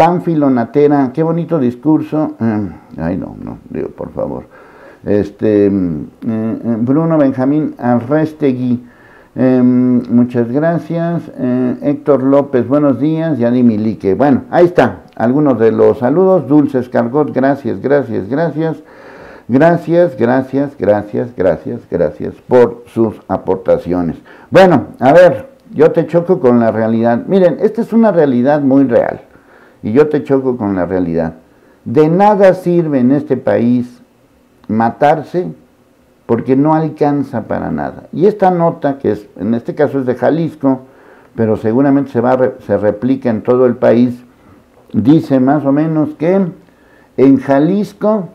Pánfilo Natera, qué bonito discurso. Mm, ay, no, no, digo, por favor. Este, mm, eh, eh, Bruno Benjamín Arrestegui, em, muchas gracias. Eh, Héctor López, buenos días. Yani Milique. Bueno, ahí está, algunos de los saludos. Dulce Escargot, gracias, gracias, gracias. Gracias, gracias, gracias, gracias, gracias por sus aportaciones. Bueno, a ver, yo te choco con la realidad. Miren, esta es una realidad muy real y yo te choco con la realidad. De nada sirve en este país matarse porque no alcanza para nada. Y esta nota, que es, en este caso es de Jalisco, pero seguramente se, va, se replica en todo el país, dice más o menos que en Jalisco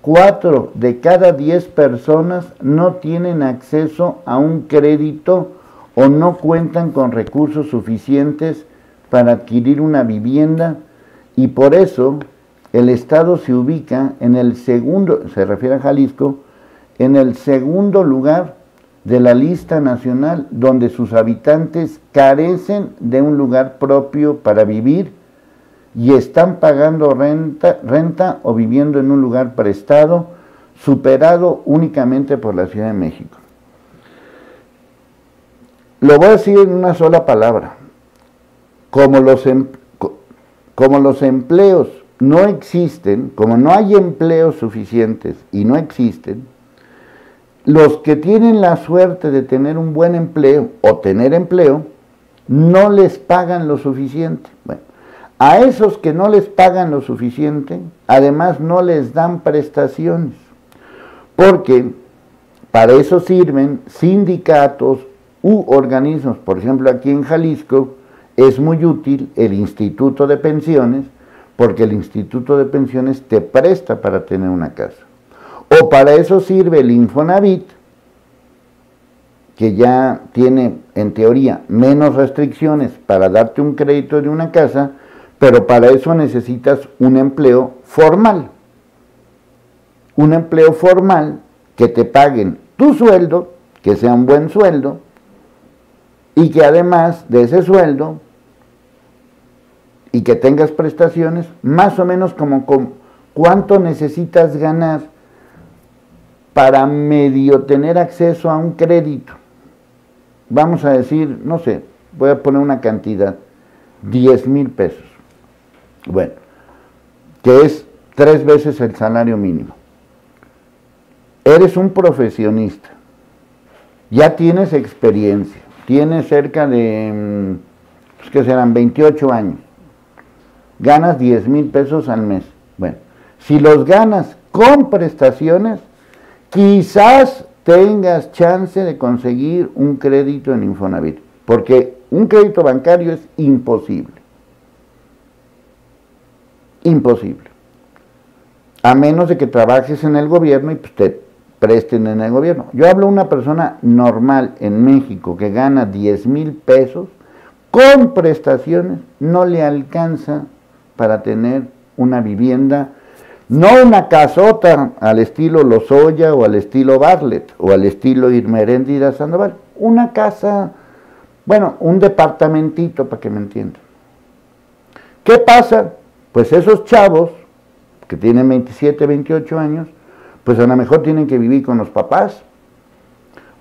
cuatro de cada diez personas no tienen acceso a un crédito o no cuentan con recursos suficientes para adquirir una vivienda y por eso el Estado se ubica en el segundo, se refiere a Jalisco, en el segundo lugar de la lista nacional donde sus habitantes carecen de un lugar propio para vivir y están pagando renta, renta o viviendo en un lugar prestado, superado únicamente por la Ciudad de México. Lo voy a decir en una sola palabra. Como los, em, como los empleos no existen, como no hay empleos suficientes y no existen, los que tienen la suerte de tener un buen empleo o tener empleo, no les pagan lo suficiente. Bueno, a esos que no les pagan lo suficiente, además no les dan prestaciones, porque para eso sirven sindicatos u organismos, por ejemplo aquí en Jalisco, es muy útil el Instituto de Pensiones, porque el Instituto de Pensiones te presta para tener una casa. O para eso sirve el Infonavit, que ya tiene en teoría menos restricciones para darte un crédito de una casa, pero para eso necesitas un empleo formal. Un empleo formal que te paguen tu sueldo, que sea un buen sueldo, y que además de ese sueldo y que tengas prestaciones, más o menos como con cuánto necesitas ganar para medio tener acceso a un crédito. Vamos a decir, no sé, voy a poner una cantidad, 10 mil pesos. Bueno, que es tres veces el salario mínimo. Eres un profesionista, ya tienes experiencia, tienes cerca de, mm, pues que serán 28 años ganas 10 mil pesos al mes. Bueno, si los ganas con prestaciones, quizás tengas chance de conseguir un crédito en Infonavit, porque un crédito bancario es imposible. Imposible. A menos de que trabajes en el gobierno y pues, te presten en el gobierno. Yo hablo de una persona normal en México que gana 10 mil pesos, con prestaciones no le alcanza para tener una vivienda, no una casota al estilo Lozoya o al estilo Bartlett o al estilo Irmeréndira Sandoval, una casa, bueno, un departamentito para que me entiendan. ¿Qué pasa? Pues esos chavos que tienen 27, 28 años, pues a lo mejor tienen que vivir con los papás,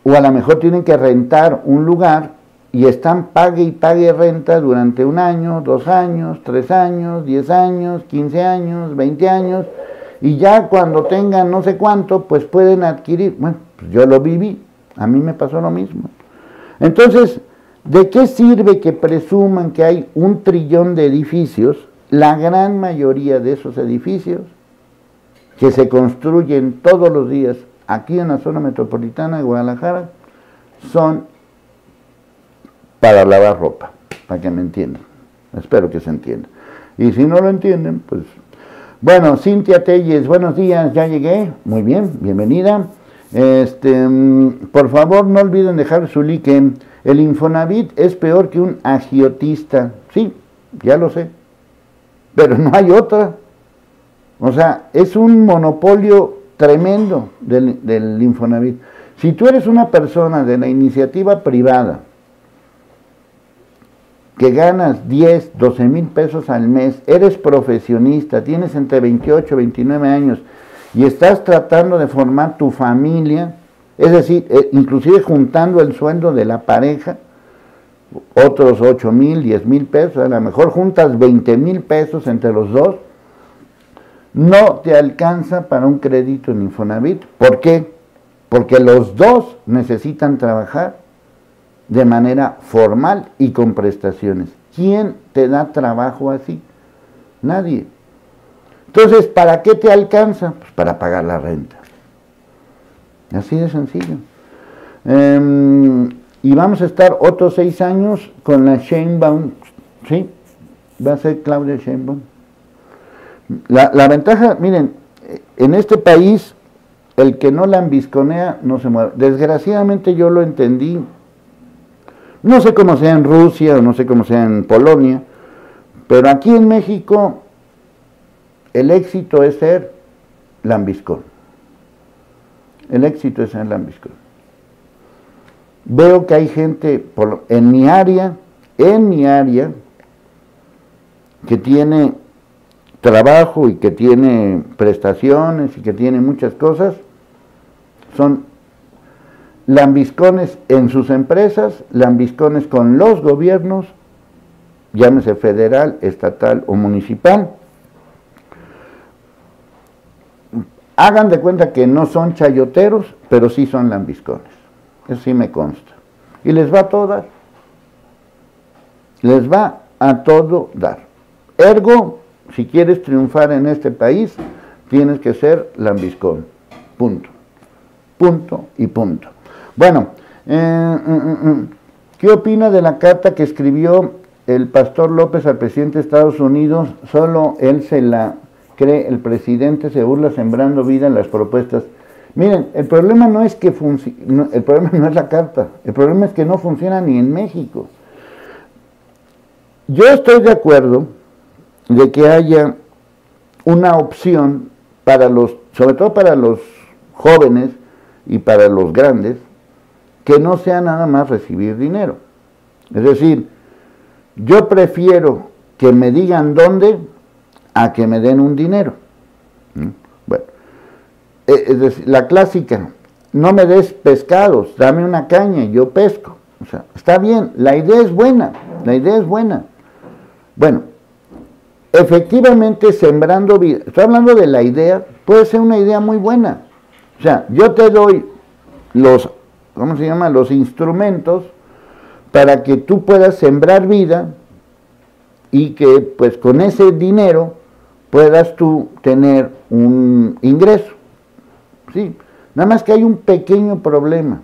o a lo mejor tienen que rentar un lugar y están pague y pague renta durante un año, dos años, tres años, diez años, quince años, veinte años, y ya cuando tengan no sé cuánto, pues pueden adquirir. Bueno, pues yo lo viví, a mí me pasó lo mismo. Entonces, ¿de qué sirve que presuman que hay un trillón de edificios? La gran mayoría de esos edificios que se construyen todos los días aquí en la zona metropolitana de Guadalajara son para lavar ropa, para que me entiendan. Espero que se entienda. Y si no lo entienden, pues... Bueno, Cintia Telles, buenos días, ya llegué. Muy bien, bienvenida. Este, mm, por favor, no olviden dejar su like. El Infonavit es peor que un agiotista. Sí, ya lo sé. Pero no hay otra. O sea, es un monopolio tremendo del, del Infonavit. Si tú eres una persona de la iniciativa privada que ganas 10, 12 mil pesos al mes, eres profesionista, tienes entre 28 y 29 años y estás tratando de formar tu familia, es decir, eh, inclusive juntando el sueldo de la pareja, otros 8 mil, 10 mil pesos, a lo mejor juntas 20 mil pesos entre los dos, no te alcanza para un crédito en Infonavit. ¿Por qué? Porque los dos necesitan trabajar de manera formal y con prestaciones. ¿Quién te da trabajo así? Nadie. Entonces, ¿para qué te alcanza? Pues para pagar la renta. Así de sencillo. Em, y vamos a estar otros seis años con la Sheinbaum, ¿sí? Va a ser Claudia Sheinbaum. La, la ventaja, miren, en este país, el que no la ambisconea no se mueve. Desgraciadamente yo lo entendí no sé cómo sea en Rusia o no sé cómo sea en Polonia, pero aquí en México el éxito es ser lambiscón. El éxito es ser lambiscón. Veo que hay gente en mi área, en mi área, que tiene trabajo y que tiene prestaciones y que tiene muchas cosas, son lambiscones en sus empresas, lambiscones con los gobiernos, llámese federal, estatal o municipal. Hagan de cuenta que no son chayoteros, pero sí son lambiscones. Eso sí me consta. Y les va a todo dar. Les va a todo dar. Ergo, si quieres triunfar en este país, tienes que ser lambiscón. Punto. Punto y punto. Bueno, eh, mm, mm, mm. ¿qué opina de la carta que escribió el pastor López al presidente de Estados Unidos? Solo él se la cree, el presidente se burla sembrando vida en las propuestas. Miren, el problema no es que el problema no es la carta, el problema es que no funciona ni en México. Yo estoy de acuerdo de que haya una opción para los, sobre todo para los jóvenes y para los grandes, que no sea nada más recibir dinero. Es decir, yo prefiero que me digan dónde a que me den un dinero. Bueno, e, es decir, la clásica, no me des pescados, dame una caña y yo pesco. O sea, está bien, la idea es buena, la idea es buena. Bueno, efectivamente sembrando vida, estoy hablando de la idea, puede ser una idea muy buena. O sea, yo te doy los ¿cómo se llama? Los instrumentos para que tú puedas sembrar vida y que pues con ese dinero puedas tú tener un ingreso. ¿Sí? Nada más que hay un pequeño problema.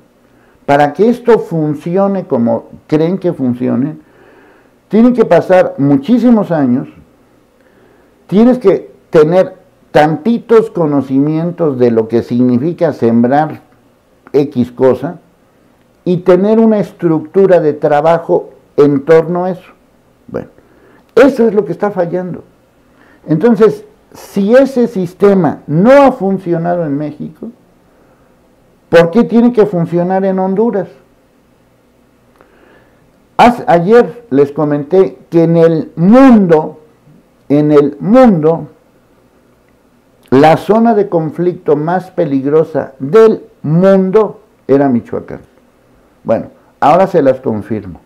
Para que esto funcione como creen que funcione, tienen que pasar muchísimos años, tienes que tener tantitos conocimientos de lo que significa sembrar X cosa, y tener una estructura de trabajo en torno a eso. Bueno, eso es lo que está fallando. Entonces, si ese sistema no ha funcionado en México, ¿por qué tiene que funcionar en Honduras? ayer les comenté que en el mundo, en el mundo, la zona de conflicto más peligrosa del mundo era Michoacán. Bueno, ahora se las confirmo.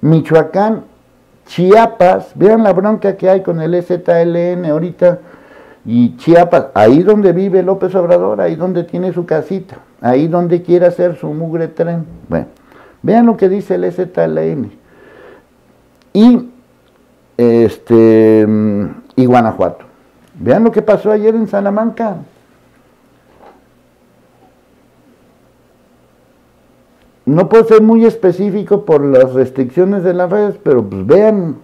Michoacán, Chiapas, vean la bronca que hay con el EZLN ahorita, y Chiapas, ahí donde vive López Obrador, ahí donde tiene su casita, ahí donde quiere hacer su mugre tren. Bueno, vean lo que dice el EZLN. Y, este, y Guanajuato. Vean lo que pasó ayer en Salamanca. No puedo ser muy específico por las restricciones de las redes, pero pues vean,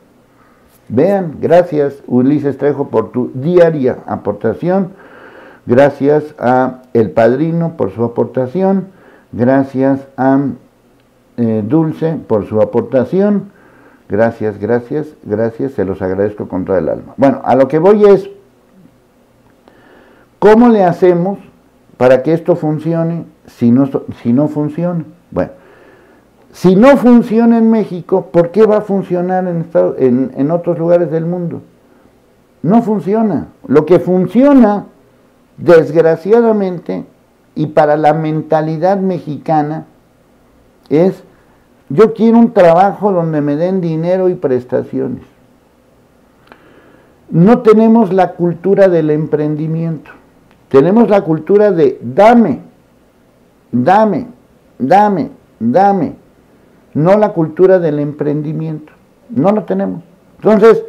vean, gracias Ulises Trejo por tu diaria aportación, gracias a El Padrino por su aportación, gracias a eh, Dulce por su aportación, gracias, gracias, gracias, se los agradezco con todo el alma. Bueno, a lo que voy es, ¿cómo le hacemos para que esto funcione si no, si no funciona? Bueno, si no funciona en México, ¿por qué va a funcionar en, otros lugares del mundo? No funciona. Lo que funciona, desgraciadamente, y para la mentalidad mexicana, es yo quiero un trabajo donde me den dinero y prestaciones. No tenemos la cultura del emprendimiento. Tenemos la cultura de dame, dame, dame, dame. No la cultura del emprendimiento. No lo tenemos. Entonces,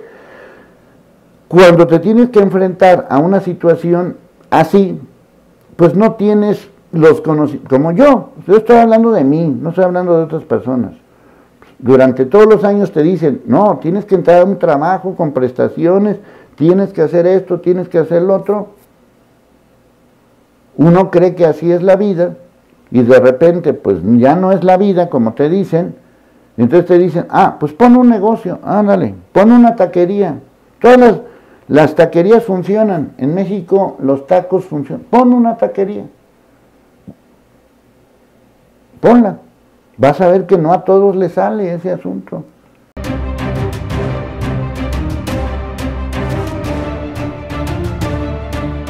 cuando te tienes que enfrentar a una situación así, pues no tienes los conocimientos, como yo, yo estoy hablando de mí, no estoy hablando de otras personas. Durante todos los años te dicen, no, tienes que entrar a un trabajo con prestaciones, tienes que hacer esto, tienes que hacer lo otro. Uno cree que así es la vida y de repente pues ya no es la vida como te dicen. Entonces te dicen, ah, pues pon un negocio, ándale, pon una taquería. Todas las, las taquerías funcionan. En México los tacos funcionan. Pon una taquería. Ponla. Vas a ver que no a todos les sale ese asunto.